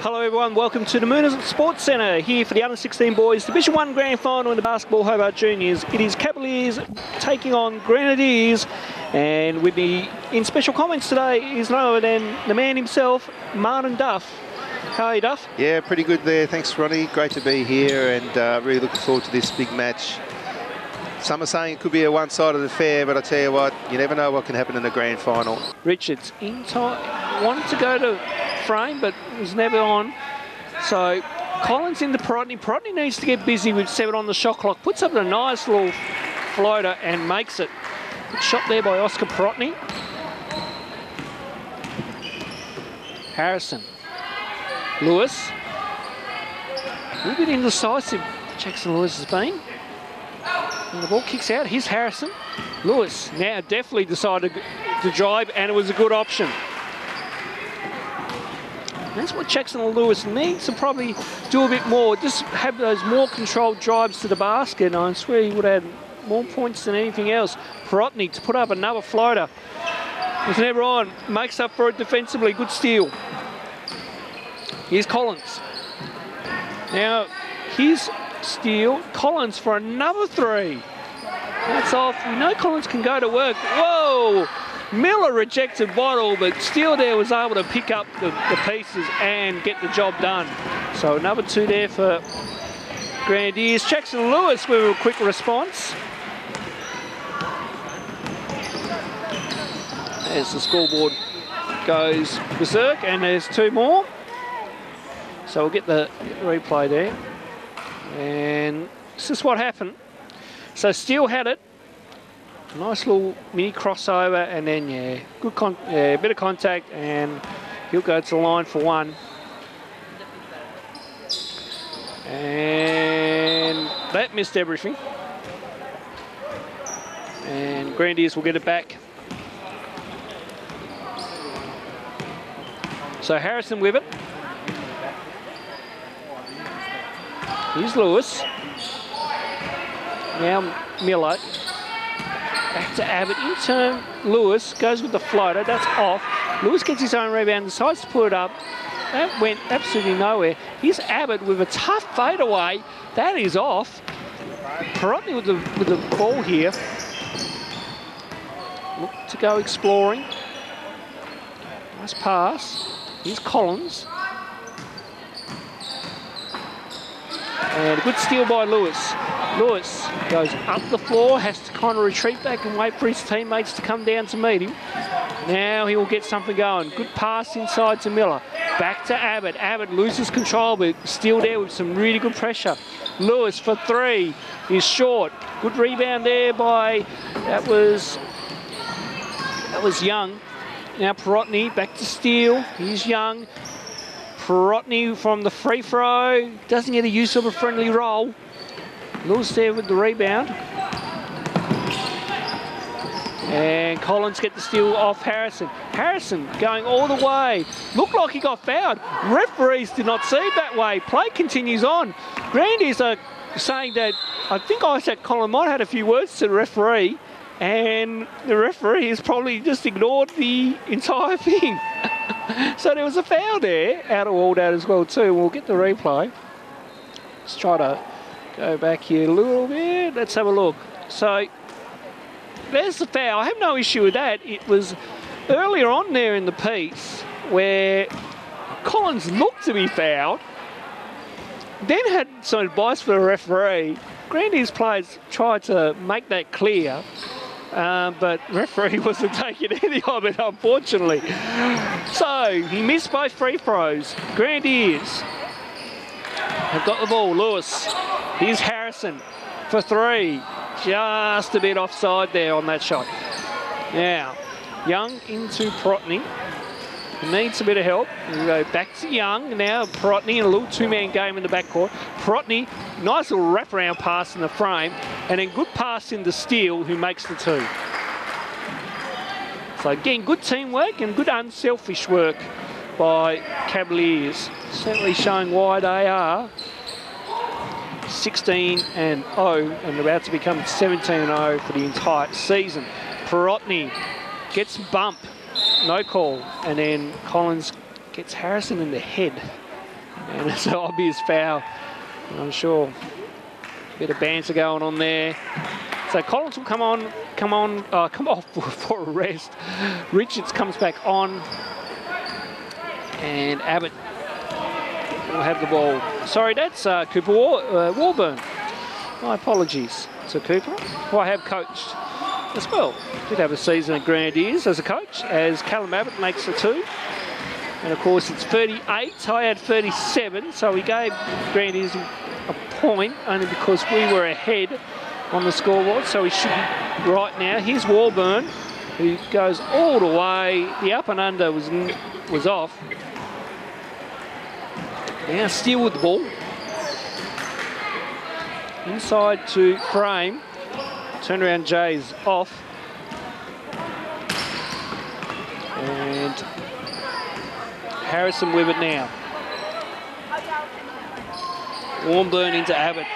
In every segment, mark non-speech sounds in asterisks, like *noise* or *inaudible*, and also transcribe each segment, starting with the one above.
Hello everyone, welcome to the Moonah Sports Centre here for the Under 16 Boys Division 1 Grand Final in the Basketball Hobart Juniors. It is Cavaliers taking on Grenadiers and with me in special comments today is none other than the man himself, Martin Duff. How are you, Duff? Yeah, pretty good there. Thanks, Ronnie. Great to be here and uh, really looking forward to this big match. Some are saying it could be a one-sided affair, but I tell you what, you never know what can happen in the grand final. Richards in time, wanted to go to frame, but was never on. So Collins in into Perotny. Perotny needs to get busy with seven on the shot clock. Puts up a nice little floater and makes it. Good shot there by Oscar Perotny. Harrison. Lewis. A little bit indecisive, Jackson Lewis has been. And the ball kicks out. Here's Harrison. Lewis now definitely decided to drive, and it was a good option. That's what Jackson Lewis needs to probably do a bit more. Just have those more controlled drives to the basket. I swear he would have more points than anything else. Perotny to put up another floater. Was never on. Makes up for it defensively. Good steal. Here's Collins. Now, here's Steele. Collins for another three. That's off. We know Collins can go to work. Whoa! Miller rejected Bottle, but Steele there was able to pick up the, the pieces and get the job done. So another two there for Grenadiers. Jackson Lewis with a quick response. As the scoreboard goes berserk, and there's two more. So we'll get the replay there. And this is what happened. So Steele had it, Nice little mini crossover and then, yeah, good con yeah, bit of contact and he'll go to the line for one. And that missed everything. And Grandiers will get it back. So Harrison with it. Here's Lewis. Now Miller Back to Abbott. In turn, Lewis goes with the floater. That's off. Lewis gets his own rebound, decides to put it up. That went absolutely nowhere. Here's Abbott with a tough fadeaway. That is off. Perotny with the, with the ball here. Look to go exploring. Nice pass. Here's Collins. And good steal by Lewis. Lewis goes up the floor, has to kind of retreat back and wait for his teammates to come down to meet him. Now he will get something going. Good pass inside to Miller. Back to Abbott. Abbott loses control, but still there with some really good pressure. Lewis for three is short. Good rebound there by, that was, that was Young. Now Perotny back to Steele. He's Young. Perotny from the free throw. Doesn't get a use of a friendly roll. Lewis there with the rebound. And Collins get the steal off Harrison. Harrison going all the way. Looked like he got fouled. Referees did not see it that way. Play continues on. Grandies are uh, saying that I think Isaac Collins might have had a few words to the referee and the referee has probably just ignored the entire *laughs* thing. *laughs* so there was a foul there out of all that as well too. We'll get the replay. Let's try to Go back here a little bit. Let's have a look. So there's the foul. I have no issue with that. It was earlier on there in the piece where Collins looked to be fouled, then had some advice for the referee. Grandy's players tried to make that clear, uh, but referee *laughs* wasn't taking any of it, unfortunately. So he missed both free throws. Grandiers have got the ball. Lewis Here's Harrison for three. Just a bit offside there on that shot. Now, Young into Perotny. Needs a bit of help. We go back to Young. Now Perotny in a little two-man game in the backcourt. Perotny, nice little wraparound pass in the frame. And then good pass into Steele, who makes the two. So again, good teamwork and good unselfish work by Cavaliers. Certainly showing why they are 16 and 0 and about to become 17 and 0 for the entire season. Perotny gets bump, no call, and then Collins gets Harrison in the head. And it's an obvious foul. I'm sure. a Bit of banter going on there. So Collins will come on, come on, uh, *laughs* come off for a rest. Richards comes back on, and Abbott will have the ball. Sorry, that's uh, Cooper War, uh, Warburn. My apologies to Cooper, who I have coached as well. Did have a season at Grenadiers as a coach, as Callum Abbott makes the two. And of course, it's 38. I had 37, so we gave Grenadiers a point only because we were ahead on the scoreboard, so he should be right now. Here's Warburn, who goes all the way. The up and under was was off. Now Steele with the ball. Inside to frame. Turnaround Jay's off. And Harrison with it now. Warburn into Abbott.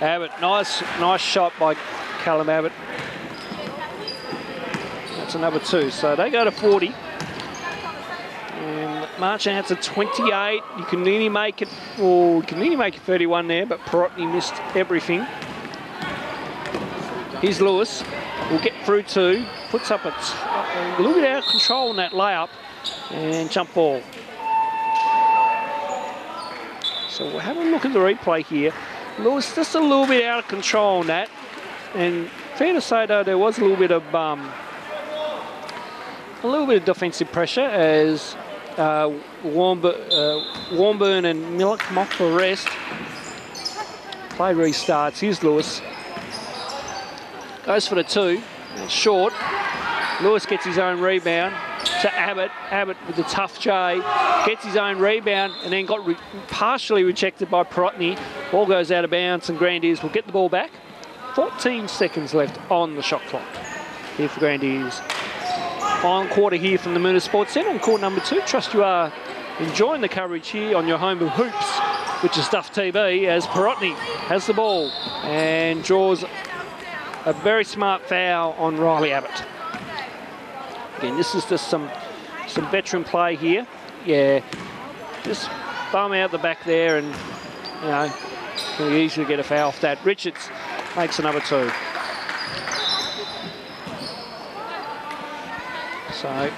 Abbott, nice, nice shot by Callum Abbott. That's another two. So they go to 40. And marching out to 28. You can nearly make it, or you can nearly make it 31 there, but Perotny missed everything. Here's Lewis. Will get through two. Puts up a, little bit out of control in that layup. And jump ball. So we'll have a look at the replay here. Lewis just a little bit out of control on that. And fair to say though, there was a little bit of um, a little bit of defensive pressure as uh, Warburn, uh, and Miller come off for rest. Play restarts. Here's Lewis. Goes for the two. It's short. Lewis gets his own rebound to Abbott. Abbott with the tough J gets his own rebound and then got re partially rejected by Perotny. Ball goes out of bounds and Grandiers will get the ball back. 14 seconds left on the shot clock here for Grandiers. Final quarter here from the Moonah Sports Centre on court number two. Trust you are enjoying the coverage here on your home of hoops, which is Duff TV, as Perotny has the ball and draws a very smart foul on Riley Abbott. Again, this is just some some veteran play here. Yeah, just bum out the back there and, you know, can easily get a foul off that. Richards makes another two. So,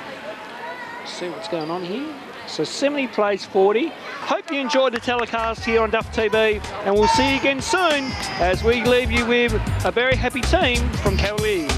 see what's going on here. So 70 plays 40. Hope you enjoyed the telecast here on Duff TV and we'll see you again soon as we leave you with a very happy team from Cavaliers.